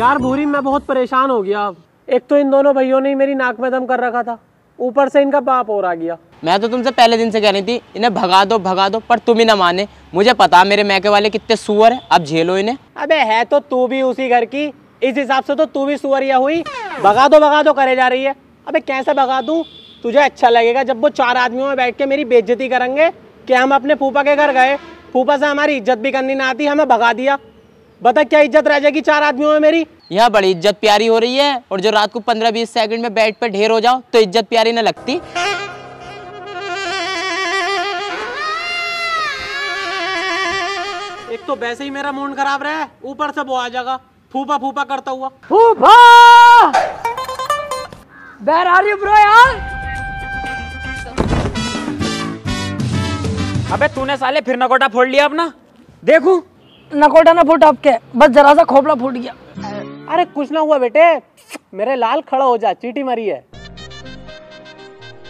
यार भूरी मैं बहुत परेशान हो गया। अब एक तो इन दोनों भाइयों ने ही मेरी नाक में दम कर रखा था। ऊपर से इनका बाप और आ गया। मैं तो तुमसे पहले दिन से कह रही थी इन्हें भगा दो भगा दो पर तुम ही ना माने। मुझे पता मेरे मैके वाले कितने सुअर है। अब झेलो इन्हें। अबे है तो तू भी उसी घर की। इस हिसाब से तो तू भी सुअर सुअरिया हुई। भगा दो भगा दो करे जा रही है। अबे कैसे भगा दूँ? तुझे अच्छा लगेगा जब वो चार आदमियों में बैठ के मेरी बेइज्जती करेंगे कि हम अपने फूफा के घर गए। फूफा से हमारी इज़्ज़त भी करनी ना आती हमें भगा दिया। बता क्या इज़्ज़त रह जाएगी चार आदमियों में मेरी? यहाँ बड़ी इज़्ज़त प्यारी हो रही है और जो रात को पंद्रह बीस सेकंड में बेड पर ढेर हो जाओ तो इज़्ज़त प्यारी न लगती। एक तो वैसे ही मेरा मूड खराब रहा है ऊपर से वो आ जाएगा फूफा फूफा करता हुआ। फूफा! बैर आ रही ब्रो यार अबे तूने साले फिर नकोटा फोड़ लिया अपना। देखू? नकोटा ना फूट आपके बस जरा सा खोपड़ा फूट गया। अरे कुछ ना हुआ बेटे मेरे लाल खड़ा हो जा चीटी मरी है।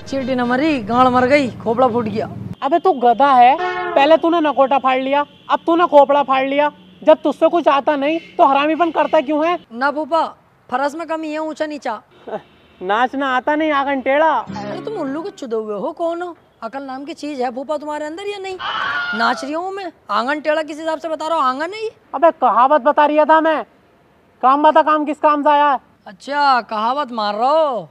चीटी न मरी गाड़ मर गई खोपड़ा फूट गया। अबे तू गधा है पहले तूने नकोटा फाड़ लिया अब तूने खोपड़ा फाड़ लिया। जब तुझसे कुछ आता नहीं तो हरामीपन करता क्यों है? ना फूफा फरस में कमी है ऊँचा नीचा। नाचना आता नहीं आगन टेढ़ा अरे तुम उल्लू के चुदे हुए हो कौन? हो अकल नाम की चीज़ है फूफा तुम्हारे अंदर या नहीं? नाच रही हूँ मैं। आँगन टेढ़ा किस हिसाब से बता रहा हूँ आँगन नहीं? अबे कहावत बता रही था मैं। काम बता काम किस काम से आया अच्छा कहावत मार रहा हो।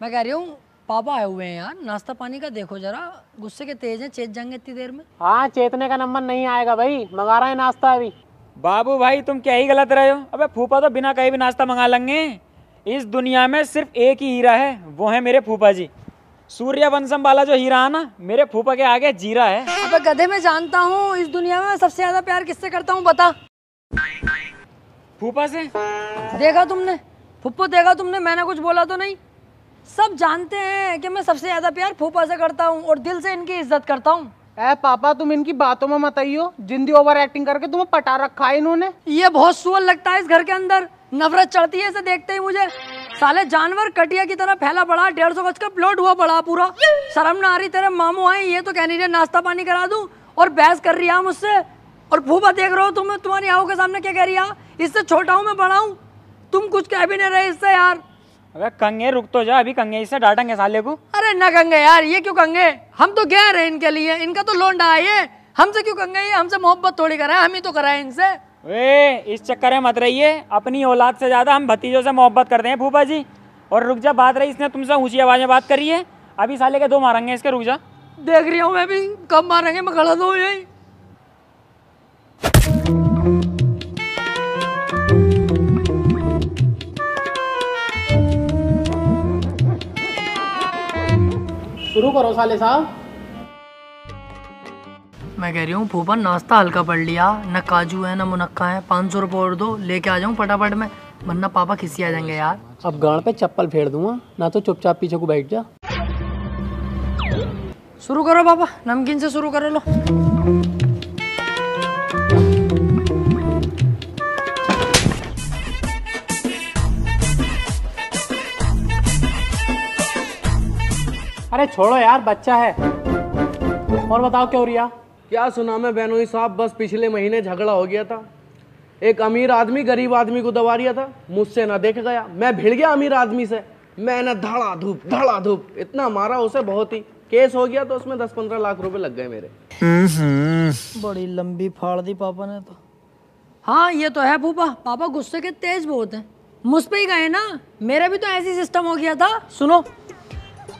मैं कह रही हूँ पापा आए हुए हैं यार नाश्ता पानी का देखो जरा। गुस्से के तेज हैं चेत जाएँगे इतनी देर में। हाँ चेतने का नंबर नहीं आएगा भाई मंगा रहा है नाश्ता अभी। बाबू भाई तुम क्या ही गलत रहे हो? अबे फूफा तो बिना कहीं भी नाश्ता मंगा लेंगे। इस दुनिया में सिर्फ़ एक ही हीरा है वो है मेरे फूफा जी। सूर्य वंशम वाला जो हीरा है ना मेरे फूफा के आगे जीरा है। अबे गधे में जानता हूँ इस दुनिया में सबसे ज़्यादा प्यार किससे करता हूँ बता। फूफा से? देखा तुमने? फुप्पो देखा तुमने? मैंने कुछ बोला तो नहीं। सब जानते हैं कि मैं सबसे ज़्यादा प्यार फूफा से करता हूँ और दिल से इनकी इज़्ज़त करता हूँ। ए पापा तुम इनकी बातों में मत आइयो। जिंदी ओवर एक्टिंग करके तुम्हें पटा रखा है इन्होंने। ये बहुत सुअर लगता है इस घर के अंदर। नफरत चढ़ती है इसे देखते ही मुझे। साले जानवर कटिया की तरह फैला पड़ा डेढ़ सौ गज का प्लॉट हुआ पड़ा पूरा। शर्म ना आ रही तेरे मामू आए ये तो कह नहीं रहे नाश्ता पानी करा दूँ और बहस कर रही है मुझसे और फूफा देख रहे हो तुम तुम्हारी आँखों के सामने क्या कह रही है? इससे छोटा हूँ मैं बड़ा हूँ। तुम कुछ कह भी नहीं रहे इससे यार। अबे कंगे रुक तो जा अभी कंगे इससे डांटेंगे साले को। अरे न कंगे यार ये क्यों कंगे? हम तो गए रहे इनके लिए इनका तो लोंडा है ये। हमसे क्यों कंगे ये? हमसे मोहब्बत थोड़ी कराए हम ही तो कराए इनसे। वे इस चक्कर में मत रहिए। अपनी औलाद से ज़्यादा हम भतीजों से मोहब्बत करते हैं फूफा जी। और रुक जा बात रही इसने तुमसे ऊँची आवाज़ में बात करी है। अभी साले के दो मारेंगे इसके रुक जा। देख रही हूँ मैं भी कब मारेंगे मैं खड़ा तो हूँ यही। शुरू करो साले साहब। मैं कह रही हूँ फूफा नाश्ता हल्का पड़ लिया। न काजू है न मुनक्का है। पाँच सौ रुपये और दो लेके आ जाऊँ फटाफट में? वरना पापा खिसी आ जाएँगे यार। अब गाड़ पे चप्पल फेर दूँगा ना तो चुपचाप पीछे को बैठ जा। शुरू करो पापा नमकीन से शुरू करो लो। अरे छोड़ो यार बच्चा है। और बताओ क्या हो रिया क्या सुना मैं बहनोई साहब बस पिछले महीने झगड़ा हो गया था। एक अमीर आदमी गरीब आदमी को दबा रिया था मुझसे ना देख गया। मैं भिड़ गया अमीर आदमी से। मैंने धड़ा धूप धड़ा धूप इतना मारा उसे बहुत ही। केस हो गया तो उसमें दस पंद्रह लाख रुपए लग गए मेरे। बड़ी लंबी फाड़ दी पापा ने तो। हाँ ये तो है फूफा। पापा गुस्से के तेज बहुत हैं। मुझ पे ही गए ना मेरा भी तो ऐसी सिस्टम हो गया था। सुनो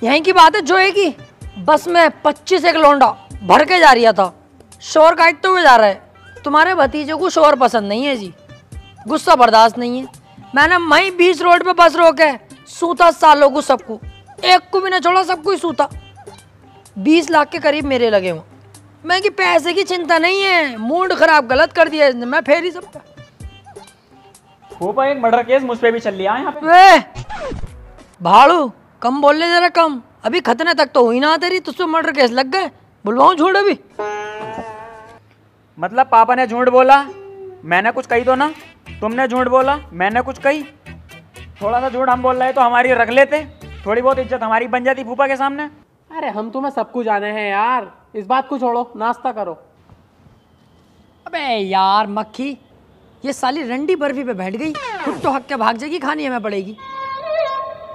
यहीं की बात है जो है की बस में पच्चीस एक लौंडा भर के जा रहा था। शोर काटते हुए जा रहा है। तुम्हारे भतीजे को शोर पसंद नहीं है जी। गुस्सा बर्दाश्त नहीं है। मैंने मई बीच रोड पे बस रोके। सूता सालों को सबको। एक को भी ना छोड़ा सबको ही सूता। बीस लाख के करीब मेरे लगे हुए। मैं कि पैसे की चिंता नहीं है। मूड खराब गलत कर दिया इसने। मैं फेर ही सब पे। फूफा एक मर्डर केस मुझ पे भी चल लिया यहाँ पे। भाड़ू कम बोल ले जरा कम। अभी खतने तक तो हुई ना तेरी तुझसे मर्डर केस लग गए। बुलवाऊं छोड़ अभी? मतलब पापा ने झूठ बोला? मैंने कुछ कही तो ना? तुमने झूठ बोला? मैंने कुछ कही? थोड़ा सा झूठ हम बोल रहे तो हमारी रख लेते। थोड़ी बहुत इज़्ज़त हमारी बन जाती फूफा के सामने। अरे हम तुम्हें सब कुछ जाने हैं यार। इस बात को छोड़ो नाश्ता करो। अबे यार मक्खी ये साली रंडी बर्फ़ी पे बैठ गई। खुद तो हक के भाग जाएगी खानी हमें पड़ेगी।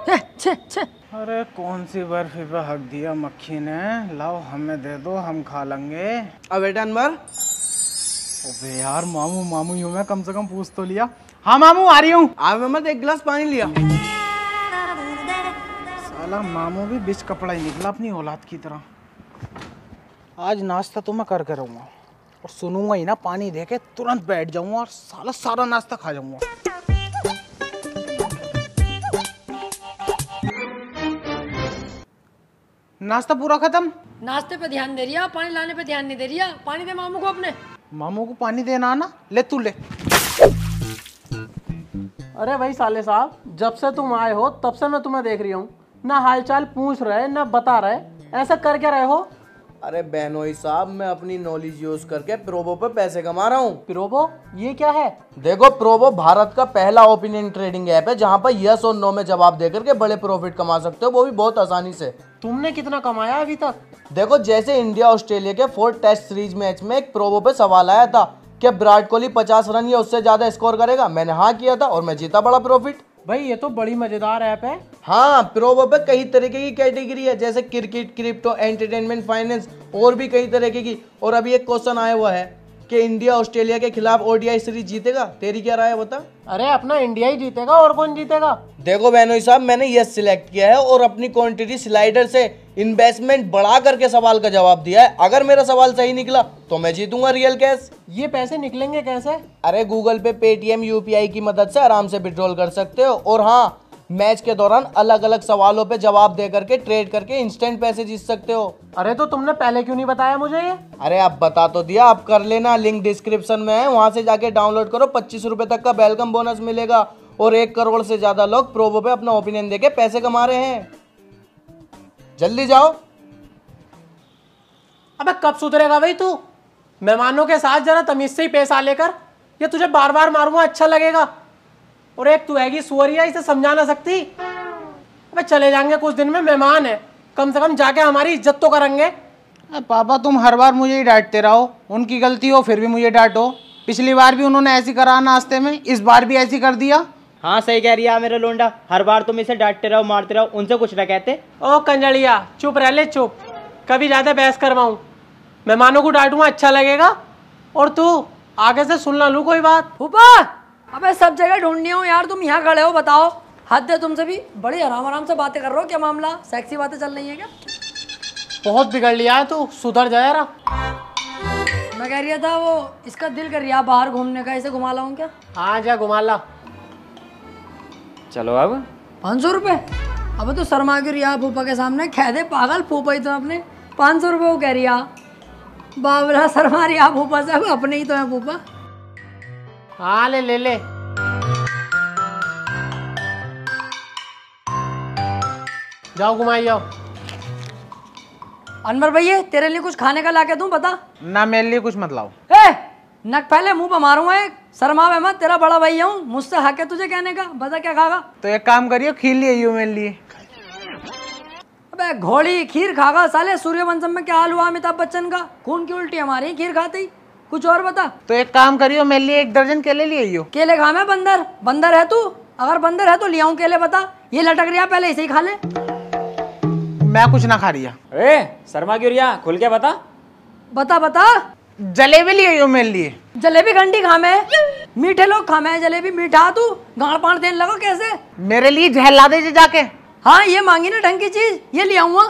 छे छे छे। अरे कौन सी बर्फ़ी पे हक दिया मक्खी ने? लाओ हमें दे दो हम खा लेंगे। अब बेटा अनवर अबे यार मामू मामू यूँ मैं कम से कम पूछ तो लिया। हाँ मामू आ रही हूँ। आप मत एक गिलास पानी लिया। साला मामू भी बिच कपड़ा ही निकला अपनी औलाद की तरह। आज नाश्ता तो मैं कर कर रहूँगा और सुनूँगा ही ना पानी दे के तुरंत बैठ जाऊँगा और साला सारा नाश्ता खा जाऊँगा। नाश्ता पूरा खत्म? नाश्ते पे ध्यान दे रिया पानी लाने पे ध्यान नहीं दे रिया पानी दे मामू को अपने। मामू को पानी देना आना ले तू ले। अरे भाई साले साहब जब से तुम आए हो तब से मैं तुम्हें देख रही हूँ। ना हालचाल पूछ रहे ना बता रहे। ऐसा कर क्या रहे हो? अरे बहनोई साहब मैं अपनी नॉलेज यूज़ करके प्रोबो पे पैसे कमा रहा हूँ। पिरोबो ये क्या है? देखो प्रोबो भारत का पहला ओपिनियन ट्रेडिंग ऐप है जहाँ पर यस और नो में जवाब देकर के बड़े प्रॉफिट कमा सकते हो वो भी बहुत आसानी से। तुमने कितना कमाया अभी तक? देखो जैसे इंडिया ऑस्ट्रेलिया के फोर्थ टेस्ट सीरीज़ मैच में एक प्रोबो पे सवाल आया था कि विराट कोहली 50 रन या उससे ज़्यादा स्कोर करेगा। मैंने हाँ किया था और मैं जीता बड़ा प्रॉफिट भाई ये तो बड़ी मज़ेदार ऐप है। हाँ प्रोबो पे कई तरीके की कैटेगरी है जैसे क्रिकेट क्रिप्टो एंटरटेनमेंट फाइनेंस और भी कई तरीके की। और अभी एक क्वेश्चन आया हुआ है कि इंडिया ऑस्ट्रेलिया के खिलाफ ओडीआई सीरीज़ जीतेगा? तेरी क्या राय है बता। अरे अपना इंडिया ही जीतेगा और कौन जीतेगा? देखो बहनोई साहब मैंने यस सिलेक्ट किया है और अपनी क्वांटिटी स्लाइडर से इन्वेस्टमेंट बढ़ा करके सवाल का जवाब दिया है। अगर मेरा सवाल सही निकला तो मैं जीतूँगा रियल कैश ये पैसे निकलेंगे कैसे? अरे गूगल पे पेटीएम यूपीआई की मदद से आराम से विड्रॉल कर सकते हो। और हाँ मैच के दौरान अलग अलग सवालों पे जवाब दे करके ट्रेड करके इंस्टेंट पैसे जीत सकते हो। अरे तो तुमने पहले क्यों नहीं बताया मुझे ये? अरे आप बता तो दिया आप कर लेना लिंक डिस्क्रिप्शन में है वहाँ से जाके डाउनलोड करो पच्चीस रुपए तक का वेलकम बोनस मिलेगा और एक करोड़ से ज़्यादा लोग प्रोबो पे अपना ओपिनियन देके पैसे कमा रहे हैं। जल्दी जाओ। अबे कब सुधरेगा भाई तू? मेहमानों के साथ जरा तमीज से ही पेश आ लेकर ये तुझे बार बार मारूँगा अच्छा लगेगा। और एक तू हैगी सुअरिया इसे समझा ना सकती? अबे चले जाएँगे कुछ दिन में मेहमान है। कम से कम जाके हमारी इज़्ज़त तो करेंगे। पापा तुम हर बार मुझे ही डांटते रहो। उनकी गलती हो फिर भी मुझे डांटो। पिछली बार भी उन्होंने ऐसी करा नाश्ते में इस बार भी ऐसी कर दिया। हाँ सही कह रही है मेरे लोंडा। हर बार तुम इसे डांटते रहो मारते रहो उनसे कुछ ना कहते। ओ कंजड़िया चुप रह ले चुप। कभी ज़्यादा बहस करवाऊं। मेहमानों को डांटूँगा अच्छा लगेगा। और तू आगे से सुन ना लू कोई बात? फूफा! अबे सब जगह ढूंढनी हो यार तुम यहाँ खड़े हो बताओ। हद है तुमसे भी। बड़ी आराम आराम से बातें कर रहे हो क्या मामला? सेक्सी बातें चल रही है क्या? बहुत बिगड़ लिया है तू सुधर जा यार। मैं कह रहा था वो इसका दिल कर रहा बाहर घूमने का इसे घुमा लाऊं क्या? हाँ जा घुमा ला। चलो अब। पाँच सौ रुपये अब तो शर्मा क्यों रिया फूफा के सामने कह दे पागल फूफा ही तो अपने। पाँच सौ रुपये वो कह रिया बाबरा शर्मा रिया फूफा से अब अपने ही तो है फूफा। हाँ ले ले ले। जाओ घुमाई जाओ। अनवर भैया तेरे लिए कुछ खाने का ला के दूँ बता। ना मेरे लिए कुछ मत लाओ। ए नक पहले मुँह पे मारूँगा एक शर्मा में मत तेरा बड़ा भैया हूँ मुझसे हक है तुझे कहने का बता क्या खागा। तो एक काम करियो खीर लिए आइयो मेरे लिए। अबे घोड़ी खीर खागा साले सूर्यवंशम में क्या हाल हुआ अमिताभ बच्चन का? खून की उल्टी हमारी खीर खाते कुछ और बता। तो एक काम करियो मेरे लिए एक दर्जन केले लिए आइयो। केले खा मैं? बंदर। बंदर है तू? अगर बंदर है तो ले आऊँ केले बता। ये लटक रहा पहले इसे ही खा ले। मैं कुछ ना खा रिया ए शर्मा क्यों रिया खुल के बता। बता बता। जलेबी लिए आइयो मेरे लिए। जलेबी घंटी खा मैं मीठे लोग खा मैं जलेबी? मीठा तू? गाड़ पाड़ देने लगा कैसे? मेरे लिए झहला दे जाके। हाँ ये मांगी ना ढंग की चीज़। ये ले आऊँगा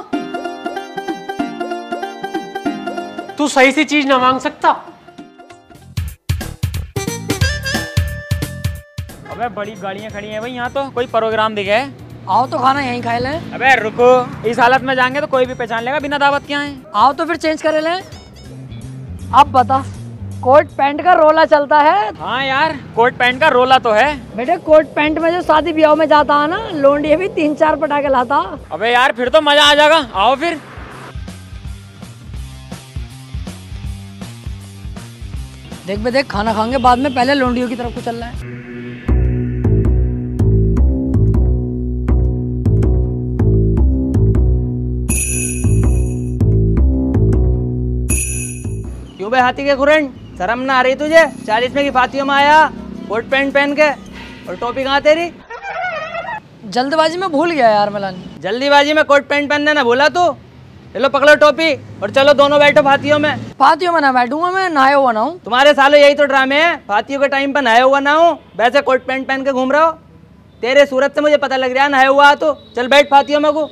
तू सही सी चीज़ ना मांग सकता। अबे बड़ी गाड़ियाँ खड़ी हैं भाई यहाँ तो कोई प्रोग्राम दिखे। है आओ तो खाना यहीं खाए ले। अबे रुको। इस हालत में जाएँगे तो कोई भी पहचान लेगा बिना दावत के आए। आओ तो फिर चेंज कर ले। अब बता कोट पैंट का रोला चलता है? हाँ यार कोट पैंट का रोला तो है। बेटे कोट पैंट में जो शादी ब्याह में जाता है ना लोंडी भी तीन चार पटाखे लाता। अबे यार फिर तो मज़ा आ जाएगा। आओ फिर। देख बे देख खाना खाएँगे बाद में पहले लोंडियों की तरफ़ को चल रहा है। बे हाथी के खुरन शर्म ना आ रही तुझे? चालीस में की फातियों में आया कोट पैंट पहन के और टोपी कहाँ तेरी? जल्दबाजी में भूल गया यार मैं जल्दीबाजी में कोट पैंट पहनने ना बोला तू? चलो पकड़ो टोपी और चलो दोनों बैठो फातियों में। फातियों में ना बैठूँगा मैं नहाया हुआ ना हूँ। तुम्हारे सालों यही तो ड्रामे हैं। फातियों के टाइम पर नहाया हुआ ना हो। वैसे कोट पैंट पहन के घूम रहा हो। तेरे सूरत से मुझे पता लग रहा है नहाया हुआ तो। चल बैठ फातियों में को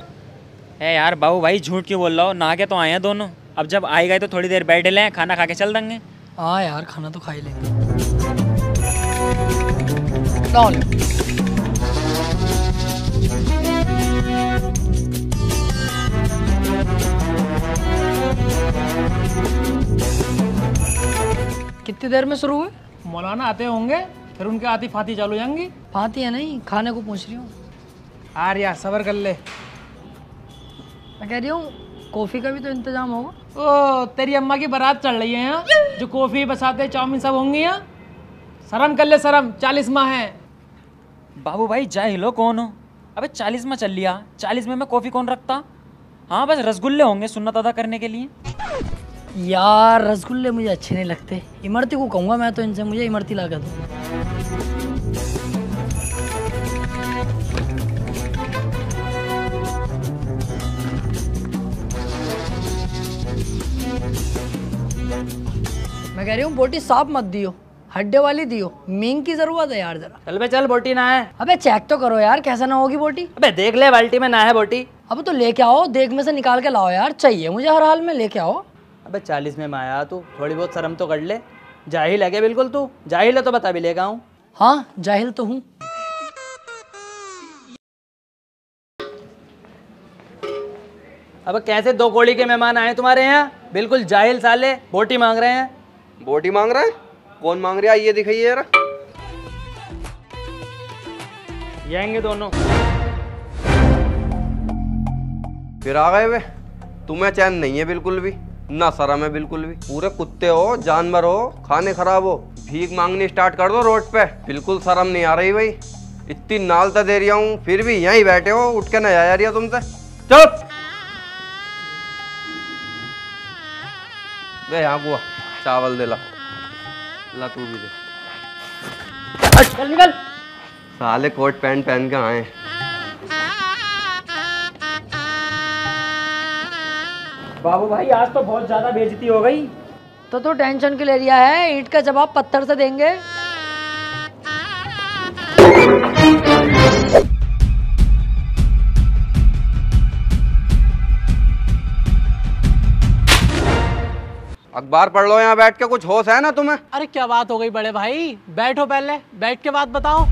है यार बाबू भाई झूठ क्यों बोल रहा हो? नहा के तो आए हैं दोनों। अब जब आए गए तो थोड़ी देर बैठ लें खाना खा के चल देंगे। हाँ यार खाना तो खा ही लेंगे। कितनी देर में शुरू हुए? मौलाना आते होंगे फिर उनके आती फाती चालू जाएँगी। फाती है नहीं खाने को पूछ रही हूँ। आर यार सबर कर ले। मैं कह रही हूँ कॉफ़ी का भी तो इंतज़ाम होगा। ओ तेरी अम्मा की बारात चल रही है यहाँ जो कॉफ़ी बसाते चाउमीन सब होंगी यहाँ शर्म कर ले शर्म। चालीस माह है। बाबू भाई जाहिल हो कौन हो? अबे चालीस में चल लिया। चालीस में मैं कॉफ़ी कौन रखता? हाँ बस रसगुल्ले होंगे सुन्नत अदा करने के लिए। यार रसगुल्ले मुझे अच्छे नहीं लगते। इमरती को कहूँगा मैं तो इनसे मुझे इमरती ला कर दो। मैं कह रही हूँ बोटी साफ़ मत दियो हड्डे वाली दियो मींग की ज़रूरत है यार जरा। चल बे चल बोटी ना है अबे चेक तो करो यार कैसा ना होगी बोटी? अबे देख ले बाल्टी में ना है बोटी। अब तो लेके आओ देख में से निकाल के लाओ यार चाहिए मुझे हर हाल में लेके आओ। अबे चालीस में माया तू थोड़ी बहुत शर्म तो कर ले। जाहिल है क्या बिल्कुल तू? जाहिल है तो बता भी लेगा हूँ हाँ जाहिल तो हूँ। अब कैसे दो कोड़ी के मेहमान आए तुम्हारे यहाँ? बिल्कुल जाहिल साले बोटी मांग रहे हैं। बोटी मांग रहा है? कौन मांग रहा है? ये दिखाइए जरा। ये आएँगे दोनों। फिर आ गए वे। तुम्हें चैन नहीं है बिल्कुल भी ना शर्म है बिल्कुल भी। पूरे कुत्ते हो जानवर हो खाने खराब हो भीख मांगनी स्टार्ट कर दो रोड पे। बिल्कुल शर्म नहीं आ रही भाई। इतनी नालता दे रहा हूँ फिर भी यहीं बैठे हो उठ के नहीं आ रही है तुमसे। चुप। यहाँ बुआ। चावल दे ला। ला तू भी दे। चल निकल। साले कोट पैंट पहन के आए। बाबू भाई आज तो बहुत ज़्यादा बेइज्जती हो गई। तो तो टेंशन के ले लिया है? ईट का जवाब पत्थर से देंगे। अखबार पढ़ लो यहाँ बैठ के कुछ होश है ना तुम्हें? अरे क्या बात हो गई बड़े भाई? बैठो पहले बैठ के बात बताओ।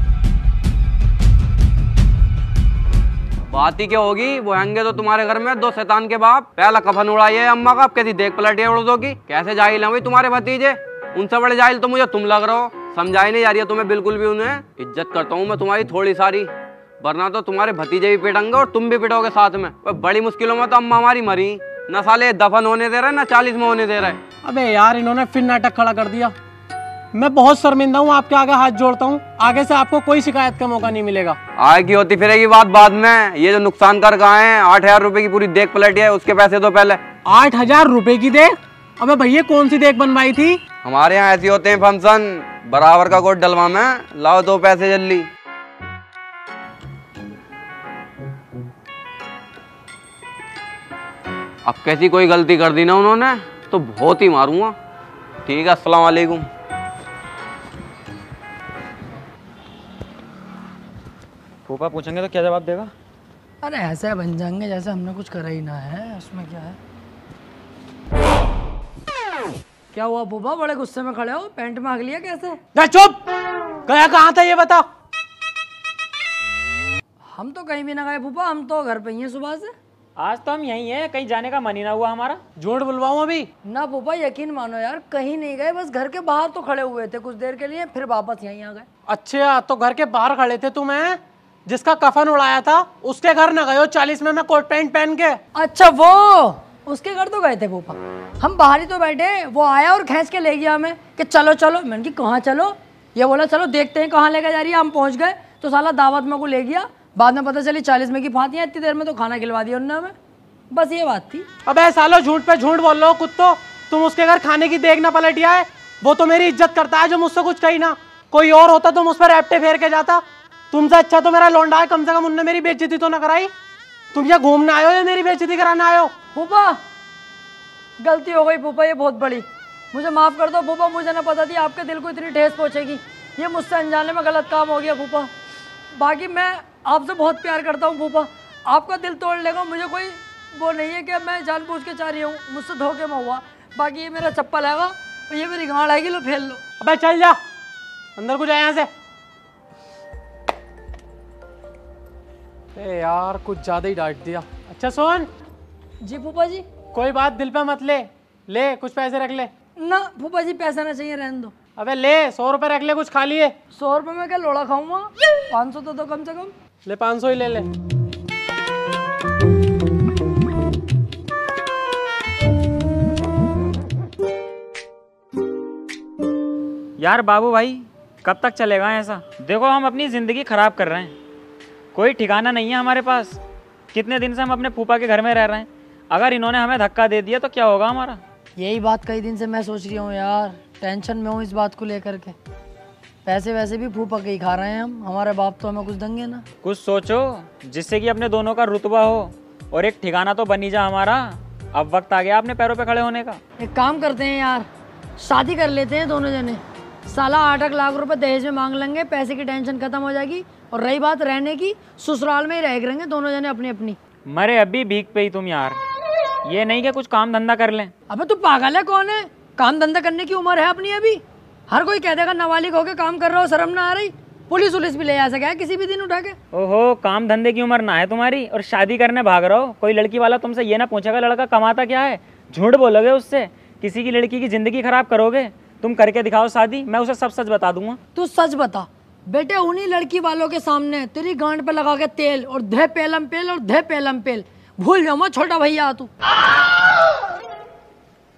बात ही क्या होगी? वो आएँगे तो तुम्हारे घर में दो शैतान के बाप। पहला कफन उड़ाइए अम्मा का कैसी देख पलटिए उड़दों की? कैसे जाहिल है भाई तुम्हारे भतीजे? उनसे बड़े जाहिल तो मुझे तुम लग रहे हो। समझाई नहीं जा रही है तुम्हें बिल्कुल भी उन्हें। इज़्ज़त करता हूँ मैं तुम्हारी थोड़ी सारी। वरना तो तुम्हारे भतीजे भी पिटेंगे और तुम भी पिटोगे साथ में। बड़ी मुश्किलों में तो अम्मा हमारी मरी। न साले दफन होने दे रहे ना चालीस में होने दे रहे। अबे यार इन्होंने फिर नाटक खड़ा कर दिया। मैं बहुत शर्मिंदा हूँ आपके आगे हाथ जोड़ता हूँ। आगे से आपको कोई शिकायत का मौका नहीं मिलेगा। आएगी होती फिरेगी बात बाद में। ये जो नुकसान कर गए हैं आठ हज़ार रूपए की पूरी देख पलटी है उसके पैसे दो पहले। आठ हज़ार रूपए की देख अबे भैया कौन सी देख बनवाई थी? हमारे यहाँ ऐसे होते हैं फ़ंक्शन बराबर का कोट डलवा में लाओ दो पैसे जल्दी। अब कैसी कोई गलती कर दी ना उन्होंने तो बहुत ही मारूँगा। ठीक है अस्सलाम वालेकुम। फूफा पूछेंगे तो क्या जवाब देगा? अरे ऐसे बन जाएँगे जैसे हमने कुछ करा ही ना है उसमें क्या है? क्या हुआ बुबा बड़े गुस्से में खड़े हो? पैंट मांग लिया कैसे? चुप! गया कहाँ था ये बताओ? हम तो कहीं भी ना गए फूफा हम तो घर पे ही हैं सुबह से। आज तो हम यहीं हैं कहीं जाने का मन ही ना हुआ हमारा। झूठ बुलवाऊं अभी? ना फूफा यकीन मानो यार कहीं नहीं गए बस घर के बाहर तो खड़े हुए थे कुछ देर के लिए फिर वापस यहीं आ गए। अच्छा तो घर के बाहर खड़े थे तुम्हें जिसका कफन उड़ाया था उसके घर न गए हो चालीस में मैं कोट पैंट पहन के? अच्छा वो उसके घर तो गए थे फूफा हम बाहर ही तो बैठे वो आया और खींच के ले गया हमें कि चलो चलो। मैंने कि कहाँ चलो? ये बोला चलो देखते हैं कहाँ लेके जा रही है हम पहुँच गए तो साला दावत में को ले गया बाद में पता चली चालीस में की फातियाँ इतनी देर में तो खाना खिलवा दिया उन्होंने हमें। बस ये बात थी। अबे सालो झूठ पे झूठ बोल हो कुत्तो। तुम उसके घर खाने की देख ना पलटिया है वो तो मेरी इज़्ज़त करता है जो मुझसे कुछ कही ना। कोई और होता तो मुझ पर रेपटे फेर के जाता। तुमसे अच्छा तो मेरा लौंडा है कम से कम उनने मेरी बेइज्जती तो ना कराई। तुम यहाँ घूमने आयो या मेरी बेइज्जती कराने आयो फूफा गलती हो गई फूफा ये बहुत बड़ी। मुझे माफ़ कर दो फूफा मुझे ना पता थी आपके दिल को इतनी ठेस पहुंचेगी। ये मुझसे अनजाने में गलत काम हो गया फूफा। बाकी मैं आपसे बहुत प्यार करता हूँ फूफा। आपका दिल तोड़ लेगा मुझे कोई वो नहीं है कि मैं जानबूझ के चाह रही हूँ। मुझसे धोखे में हुआ। बाकी ये मेरा चप्पल आएगा और ये मेरी गांड आएगी लो फेल लो। अबे चल जा। अंदर को जा यहाँ से। ए यार कुछ ज़्यादा ही डांट दिया। अच्छा सुन। जी फूफा जी। कोई बात दिल पे मत ले। ले कुछ पैसे रख ले। ना फूफा जी पैसा ना चाहिए रहने दो। अबे ले सौ रुपए रख ले कुछ खा लिए। सौ रुपये में क्या लोड़ा खाऊँगा? पाँच सौ तो दो कम से कम। ले पाँच सौ ही ले ले यार बाबू भाई कब तक चलेगा ऐसा? देखो हम अपनी ज़िंदगी ख़राब कर रहे हैं। कोई ठिकाना नहीं है हमारे पास। कितने दिन से हम अपने फूफा के घर में रह रहे हैं। अगर इन्होंने हमें धक्का दे दिया तो क्या होगा हमारा? यही बात कई दिन से मैं सोच रही हूँ यार। टेंशन में हूँ इस बात को लेकर के। पैसे वैसे भी फूफा के ही खा रहे हैं हम। हमारे बाप तो हमें कुछ देंगे ना। कुछ सोचो जिससे कि अपने दोनों का रुतबा हो और एक ठिकाना तो बनी जा हमारा। अब वक्त आ गया अपने पैरों पे खड़े होने का। एक काम करते हैं यार शादी कर लेते हैं दोनों जने। साला आठ आठ लाख रुपए दहेज में मांग लेंगे पैसे की टेंशन खत्म हो जाएगी और रही बात रहने की ससुराल में ही रह करेंगे दोनों जने अपनी अपनी मरे अभी भीख पे ही तुम यार। ये नहीं कि कुछ काम धंधा कर लें। अबे तू पागल है कौन है? काम धंधा करने की उम्र है अपनी अभी। हर कोई कह देगा नाबालिग होके काम कर रहा हो शर्म ना आ रही। पुलिस उलिस भी ले आ सके किसी भी दिन उठा के। ओहो काम धंधे की उम्र ना है तुम्हारी और शादी करने भाग रहे हो। कोई लड़की वाला तुमसे ये ना पूछेगा लड़का कमाता क्या है? झूठ बोलोगे उससे? किसी की लड़की की ज़िंदगी खराब करोगे? तुम करके दिखाओ शादी मैं उसे सब सच बता दूँगा। तू सच बता। बेटे उन्हीं लड़की वालों के सामने तेरी गांड पे लगा के तेल और धे पेलम पेल और धे पेलम पेल। भूल जाओ छोटा भैया तू।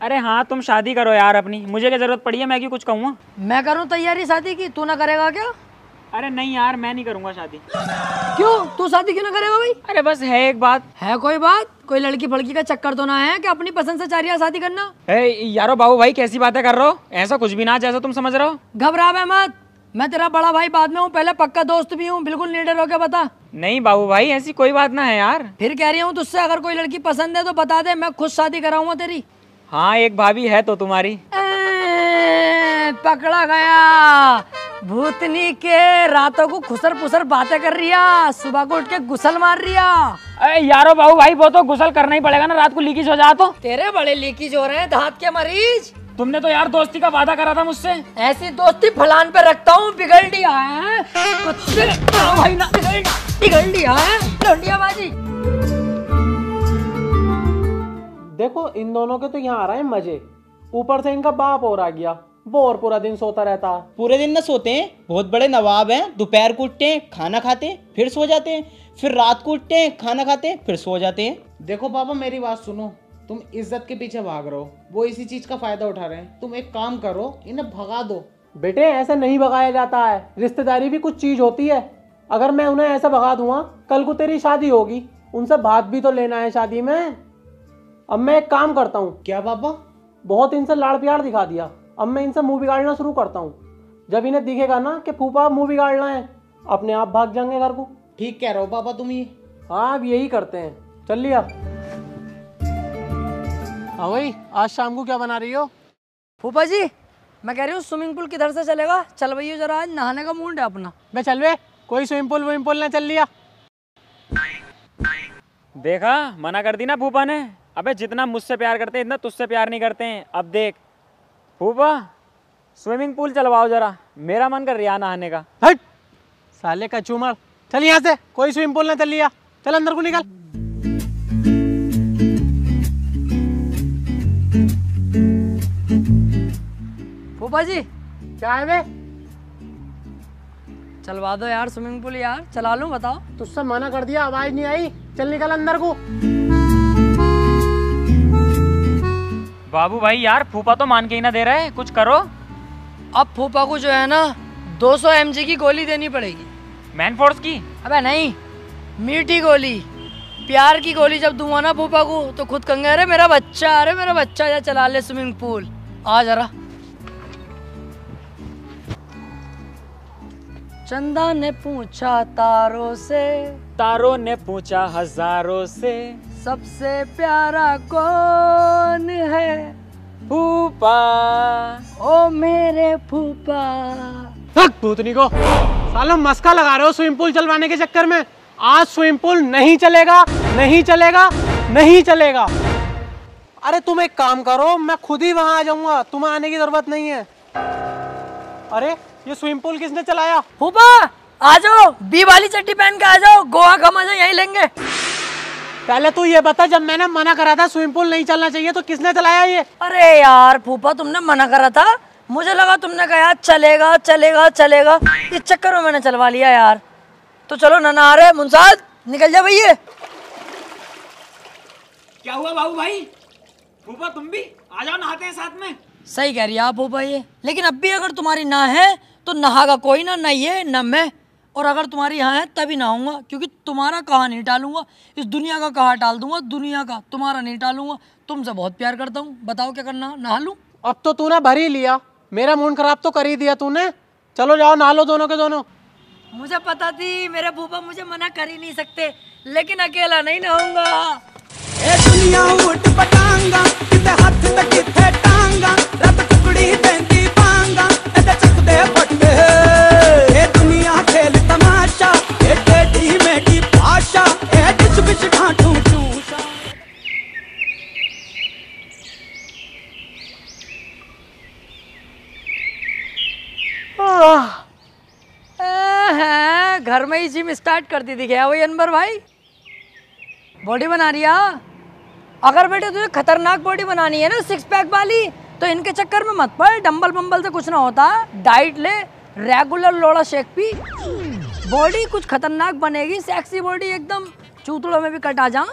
अरे हाँ तुम शादी करो यार अपनी। मुझे क्या ज़रूरत पड़ी है? मैं क्यों कुछ कहूँगा मैं करूँ तैयारी शादी की? तू ना करेगा क्या? अरे नहीं यार मैं नहीं करूँगा शादी। क्यों? तू शादी क्यों ना करेगा भाई? अरे बस है एक बात। है कोई बात? कोई लड़की फड़की का चक्कर तो ना है कि अपनी पसंद से चाह रही है शादी करना? ए, यारो बाबू भाई कैसी बातें कर रहे हो? ऐसा कुछ भी ना जैसा तुम समझ रहे हो। घबरा मत। मैं तेरा बड़ा भाई बाद में हूँ पहले पक्का दोस्त भी हूँ बिल्कुल नीडर होके बता। नहीं बाबू भाई ऐसी कोई बात ना है यार। फिर कह रही हूँ तुझसे अगर कोई लड़की पसंद है तो बता दे मैं खुद शादी कराऊँगा तेरी। हाँ एक भाभी है तो तुम्हारी। ए, पकड़ा गया। भूतनी के रातों को खुसर पुसर बातें कर रिया सुबह को उठ के गुसल मार रिया अरे यारो बाबू भाई वो तो गुसल करना ही पड़ेगा ना रात को लीकेज हो जा तो। तेरे बड़े लीकेज हो रहे हैं दांत के मरीज़। तुमने तो यार दोस्ती का वादा करा था मुझसे। ऐसी दोस्ती फलान पे रखता हूँ बिगड़ दिया है। हाँ भाई ना बिगड़ बिगड़ दिया है। लौंडिया बाजी देखो इन दोनों के तो यहाँ आ रहे हैं मज़े। ऊपर से इनका बाप और आ गया। वो और पूरा दिन सोता रहता। पूरे दिन न सोते हैं। बहुत बड़े नवाब हैं। दोपहर को उठते हैं खाना खाते हैं फिर सो जाते हैं। फिर रात को उठते हैं खाना खाते हैं फिर सो जाते हैं। देखो पापा मेरी बात सुनो। तुम इज़्ज़त के पीछे भाग रहे हो। वो इसी चीज़ का फ़ायदा उठा रहे हैं। तुम एक काम करो इन्हें भगा दो। बेटे ऐसा नहीं भगाया जाता है। रिश्तेदारी भी कुछ चीज़ होती है। अगर मैं उन्हें ऐसा भगा दूँगा कल को तेरी शादी होगी। उनसे बात भी तो लेना है शादी में। अब मैं एक काम करता हूँ। क्या पापा बहुत इनसे लाड़ प्यार दिखा दिया। अब मैं इनसे मुँह बिगाड़ना शुरू करता हूँ। जब इन्हें दिखेगा ना कि फूफा मुँह बिगाड़ना है अपने आप भाग जाएँगे घर को। ठीक कह रहे हो पापा तुम ये। हाँ अब यही करते हैं। चल लिया। हाँ भाई आज शाम को क्या बना रही हो? फूफा जी मैं कह रही हूँ स्विमिंग पूल किधर से चलेगा? चल भैया जरा आज नहाने का मूड है अपना। मैं चल वे कोई स्विमिंग पूल विमिंग पूल ना चल लिया। देखा मना कर दी ना फूफा ने। अबे जितना मुझसे प्यार करते हैं इतना तुझसे प्यार नहीं करते हैं। अब देख फूफा स्विमिंग पूल चलवाओ जरा। मेरा मन कर रहा नहाने का। हट! साले का चूमर। चल यहाँ से कोई स्विमिंग पूल ना चल लिया। चल अंदर को निकल। फूफा जी क्या है बे? चलवा दो यार स्विमिंग पूल यार चला लूँ बताओ। तुझसे मना कर दिया आवाज़ नहीं आई। चल निकल अंदर को। बाबू भाई यार फूफा तो मान के ही ना दे रहे कुछ करो। अब फूफा को जो है ना 200 सौ की गोली देनी पड़ेगी। मैन फोर्स की? अबे नहीं मीठी गोली। प्यार की गोली जब दूँगा ना फूफा को तो खुद कहेंगे अरे मेरा बच्चा अरे मेरा बच्चा जा चला ले स्विमिंग पूल। आ जरा। चंदा ने पूछा तारों से। तारों ने पूछा हज़ारों से। सबसे प्यारा कौन है? फूफा। ओ मेरे फूफा। भूतनी को। सालो मस्का लगा रहे हो स्विमिंग पूल चलवाने के चक्कर में। आज स्विमिंग पूल नहीं चलेगा नहीं चलेगा नहीं चलेगा। अरे तुम एक काम करो मैं खुद ही वहाँ आ जाऊँगा। तुम्हें आने की ज़रूरत नहीं है। अरे ये स्विमिंग पूल किसने चलाया? फूफा आ जाओ। बी वाली चट्टी पहन के आ जाओ। गोवा का मज़ा यही लेंगे। पहले तू ये बता जब मैंने मना करा था स्विमिंग पूल नहीं चलना चाहिए तो किसने चलाया ये? अरे यार फूफा तुमने मना करा था? मुझे लगा तुमने कहा यार चलेगा चलेगा चलेगा। इस चक्कर में मैंने चलवा लिया यार। तो चलो ना नहा रहे मुंसाद निकल जा भैया। क्या हुआ बाबू भाई? फूफा तुम भी आ जाओ नहाते हैं साथ में। सही कह रही आप फूफा ये। लेकिन अब भी अगर तुम्हारी ना है तो नहागा कोई ना ना ये ना मैं। और अगर तुम्हारे यहाँ है तभी ना आऊँगा क्योंकि तुम्हारा कहा नहीं टालूँगा। इस दुनिया का कहा टाल दूँगा दुनिया का तुम्हारा नहीं टालूँगा। तुमसे बहुत प्यार करता हूँ। बताओ क्या करना नहा लूँ? अब तो तूने भर ही लिया। मेरा मूड खराब तो कर ही दिया तूने। चलो जाओ नहा लो दोनों के दोनों। मुझे पता थी मेरे बूबा मुझे मना कर ही नहीं सकते लेकिन अकेला नहीं नहाऊँगा। ए दुनिया उठ पटांगा किते हाथ तक किते टांगा रब टुकड़ी ही जिम स्टार्ट कर दी थी क्या वही अनवर भाई? बॉडी बना रही है अगर बेटे तुझे खतरनाक बॉडी बनानी है ना सिक्स पैक वाली तो इनके चक्कर में मत पड़ डंबल बम्बल से कुछ ना होता डाइट ले रेगुलर लोड़ा शेक पी। बॉडी कुछ खतरनाक बनेगी सेक्सी बॉडी एकदम चूतड़ों में भी कट आ जा।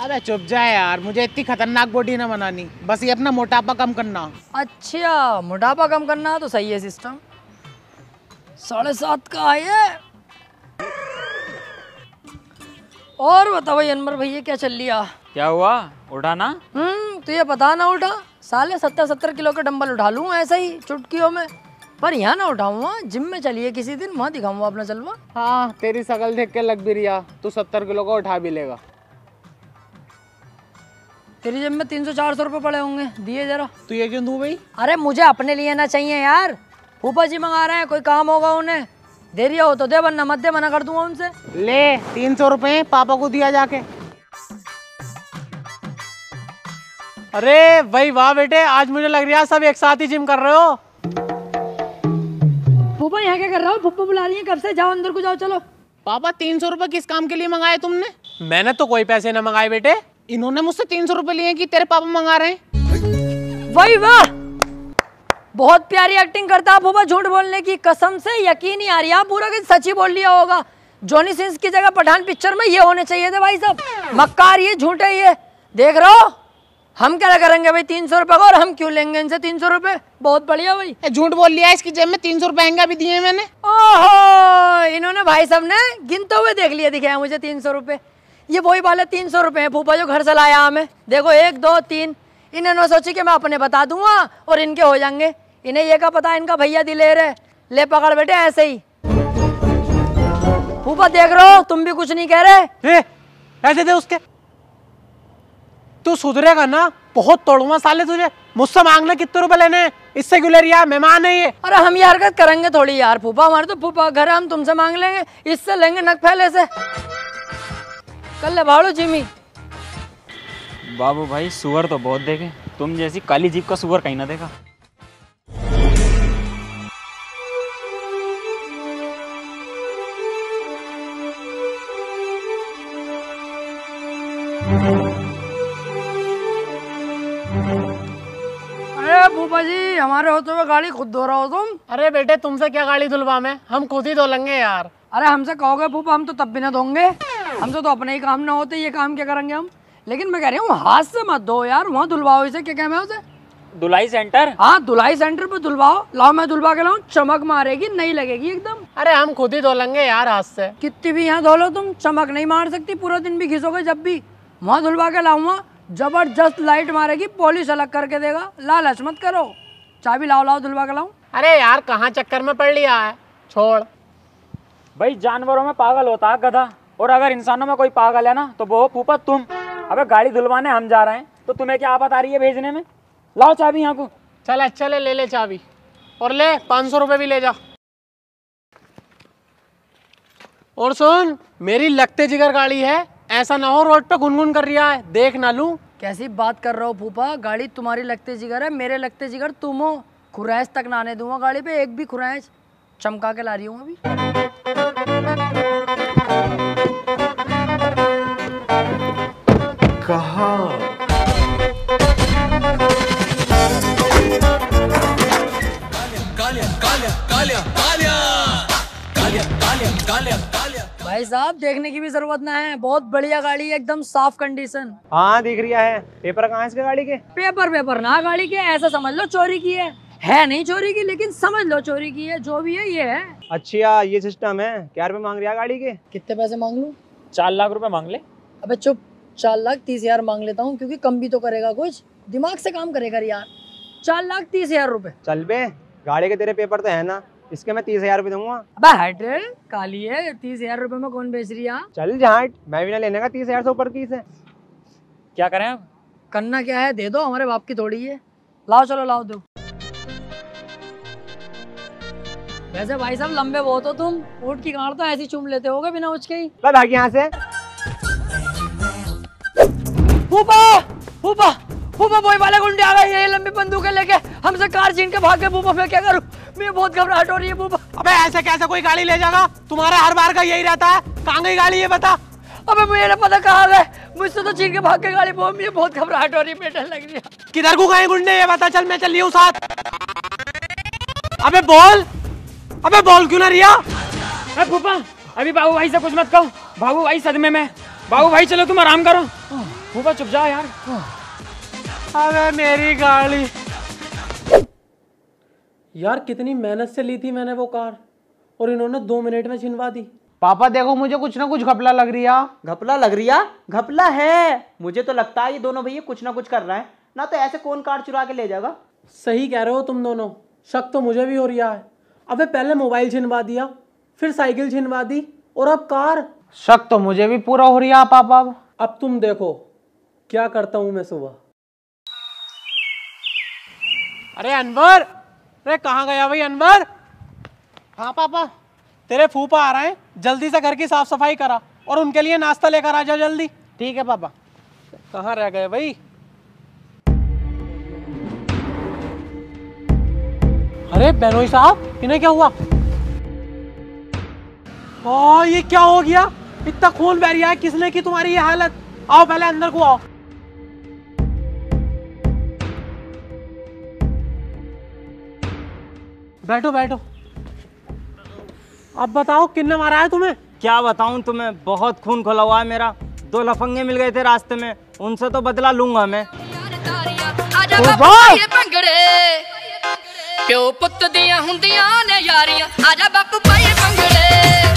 अबे चुप जाए यार मुझे इतनी खतरनाक बॉडी ना बनानी बस ये अपना मोटापा कम करना। अच्छा मोटापा कम करना तो सही है सिस्टम साढ़े सात का है और बताओ भाई अनवर भैया क्या चल लिया? क्या हुआ? उठाना हम्म तुझे पता ना उठा साले सत्तर सत्तर किलो के डंबल उठा लूँ ऐसे ही चुटकियों में। पर यहाँ ना उठाऊँगा जिम में चलिए किसी दिन वहाँ दिखाऊँगा अपना चलवा हाँ तेरी शकल देख के लग भी रिया तू सत्तर किलो को उठा भी लेगा। तेरी जेब में तीन सौ चार सौ रुपये पड़े होंगे दिए जरा। तू ये क्यों दूँ भाई? अरे मुझे अपने लिए ना चाहिए यार। फूफा जी मंगा रहे हैं कोई काम होगा उन्हें। दे रिया हो तो दे वरना मत दे मना कर दूँगा उनसे। ले तीन सौ रुपए पापा को दिया जाके। अरे भाई वाह बेटे आज मुझे लग रहा है सब एक साथ ही जिम कर रहे हो। फूफा यहाँ क्या कर रहा हो? फूफा बुला रही है कब से? जाओ अंदर को जाओ चलो। पापा तीन सौ रुपए किस काम के लिए मंगाए तुमने? मैंने तो कोई पैसे न मंगाए बेटे। इन्होंने मुझसे तीन सौ रुपए लिए कि तेरे पापा मंगा रहे हैं? वही वाह! बहुत प्यारी एक्टिंग करता है फूफा झूठ बोलने की कसम से यकीन ही आ रही है आप पूरा कि सच ही बोल लिया होगा। जॉनी सिंस की जगह पठान पिक्चर में ये होने चाहिए थे भाई साहब। मक्कार ये झूठे ये। देख रहे हो? हम क्या करेंगे भाई तीन सौ रुपए का और हम क्यों लेंगे इनसे तीन सौ रुपए? बहुत बढ़िया भाई। झूठ बोल लिया इसकी जेब में तीन सौ रुपए महँगा भी दिए मैंने। ओहो इन्होंने भाई साहब ने गिनते हुए देख लिया दिखाया मुझे तीन सौ रुपये ये वही वाले तीन सौ रुपए हैं फूफा जो घर से लाया हमें। देखो एक दो तीन। इन्होंने सोची कि मैं अपने बता दूँगा और इनके हो जाएँगे। इन्हें ये का पता इनका भैया दिलेर है ले पकड़ बेटे ऐसे ही। फूफा देख रहे हो? तुम भी कुछ नहीं कह रहे? ए, पैसे दे उसके। तू सुधरेगा ना? बहुत तोड़ूँगा साले तुझे। मुझसे मांगना कितने रुपए लेने इससे क्यों ले रही मेहमान है ये। अरे हम ये हरकत करेंगे थोड़ी यार फूफा। हमारे तो फूफा घर है हम तुमसे मांग लेंगे। इससे लेंगे नक फैले से। कल ले भाड़ो जिमी। बाबू भाई सुअर तो बहुत देखे। तुम जैसी काली जीप का सुअर कहीं ना देखा। गाड़ी खुद धो रहा हो तुम। अरे बेटे तुमसे क्या गाड़ी धुलवा में? हम खुद ही धो लेंगे यार। अरे हमसे कहोगे फूफा हम तो तब भी ना धोंगे। हमसे तो अपने ही काम ना होते ये काम क्या करेंगे हम? लेकिन मैं कह रही हूँ हाथ से मत धो यार वहाँ धुलवाओ इसे क्या कहना है उसे? धुलाई सेंटर? हाँ धुलाई सेंटर पे धुलवाओ। लाओ मैं धुलवा के लाऊं चमक मारेगी नहीं लगेगी एकदम। अरे हम खुद ही धो लेंगे यार हाथ से। कितनी भी यहाँ धो लो तुम चमक नहीं मार सकती पूरा दिन भी घिसोगे जब भी। वहाँ धुलवा के लाऊँगा ज़बरदस्त लाइट मारेगी पॉलिश अलग करके देगा। लालच मत करो। चाबी लाओ लाओ धुलवा के लाऊं? अरे यार कहाँ चक्कर में पड़ लिया है? छोड़। भाई जानवरों में पागल होता है गधा। और अगर इंसानों में कोई पागल है ना तो वो फूफा तुम। अबे गाड़ी धुलवाने हम जा रहे हैं तो तुम्हें क्या आफत आ रही है भेजने में? लाओ चाबी यहाँ को। चल अच्छा ले ले ले चाबी। और ले पाँच सौ रुपये भी ले जा। और सुन मेरी लगते जिगर गाड़ी है ऐसा ना हो रोड पे गुनगुन कर रहा है। देख ना लूँ कैसी बात कर रहा हो फूफा? गाड़ी तुम्हारी लगते जिगर है, मेरे लगते जिगर, तुम हो। खुरैश तक ना आने दूँगा गाड़ी पे, एक भी खुरैश। चमका के ला रही हूँ अभी। भाई साहब देखने की भी ज़रूरत ना है। बहुत बढ़िया गाड़ी है एकदम साफ़ कंडीशन हाँ दिख रहा है। पेपर कहाँ इसके गाड़ी के? पेपर पेपर ना गाड़ी के ऐसा समझ लो चोरी की है। है नहीं चोरी की लेकिन समझ लो चोरी की है जो भी है ये है। अच्छा ये सिस्टम है। क्या रुपये मांग रहा है गाड़ी के? कितने पैसे मांग लूँ? चार लाख रुपए मांग ले। अबे चुप चार लाख तीस हज़ार मांग लेता हूँ क्योंकि कम भी तो करेगा कुछ। दिमाग से काम करेगा यार। चार लाख तीस हज़ार रुपए। चल बे गाड़ी के तेरे पेपर तो है ना। इसके मैं तीस हज़ार रुपये दूँगा। अबे हट काली है तीस हज़ार रुपए में कौन बेच रही है? चल जहाँ मैं भी ना लेने का तीस हज़ार से ऊपर की से क्या करें अब करना क्या है? दे दो हमारे बाप की थोड़ी है। लाओ चलो लाओ दो। वैसे भाई साहब लंबे बहुत हो तुम। ऊँट की गाड़ तो ऐसी चूम लेते होगे बिना उचके ही। भागी यहाँ से। फूफा फूफा फूफा वही वाले गुंडे आ गए ये लंबी बंदूकें लेके। हमसे कार छीन के भाग के फूफा मैं क्या करूँ? मैं बहुत घबराहट हो रही है फूफा अबे ऐसे कैसे कोई गाड़ी ले जाएगा? तुम्हारा हर बार का यही रहता है। कहाँ गई गाड़ी ये बता। अबे मुझे ना पता कहाँ गए मुझसे तो छीन के भाग के गाड़ी वो मुझे बहुत घबराहट हो रही है बेटा लग रही है। किधर को गए गुंडे ये बता चल मैं चल रही हूँ साथ। अबे बोल। अबे बोल क्यों ना रिया? अरे फूफा अभी बाबू भाई से कुछ मत कहो। बाबू भाई सदमे में। बाबू भाई चलो तुम आराम करो। फूफा चुप जाओ यार। अबे मेरी गाड़ी। यार कितनी मेहनत से ली थी मैंने वो कार और इन्होंने दो मिनट में छिनवा दी। पापा देखो मुझे कुछ ना कुछ घपला लग रही है। घपला लग रिया घपला है। मुझे तो लगता है ये दोनों भैया कुछ ना कुछ कर रहे हैं। ना तो ऐसे कौन कार चुरा के ले जाएगा? सही कह रहे हो तुम दोनों। शक तो मुझे भी हो रहा है। अबे पहले मोबाइल छिनवा दिया फिर साइकिल छिनवा दी और अब कार। शक तो मुझे भी पूरा हो रहा है पापा। अब अब तुम देखो क्या करता हूँ मैं सुबह। अरे अनवर! अरे कहाँ गया भाई अनवर? हाँ पापा। तेरे फूफा आ रहे हैं जल्दी से घर की साफ़ सफ़ाई करा और उनके लिए नाश्ता लेकर आ जाओ जल्दी। ठीक है पापा। कहाँ रह गए भाई? अरे बेनोई साहब इन्हें क्या हुआ? ओ ये क्या हो गया? इतना खून बह रहा है किसने की तुम्हारी ये हालत? आओ पहले अंदर को आओ। बैठो बैठो। अब बताओ किन्ने मारा है तुम्हें? क्या बताऊँ तुम्हें? बहुत खून खुला हुआ है मेरा। दो लफंगे मिल गए थे रास्ते में। उनसे तो बदला लूँगा मैं। प्यो पुत दिया हुंदियाँ ने यारियाँ। आजा बापू पाए पंगड़े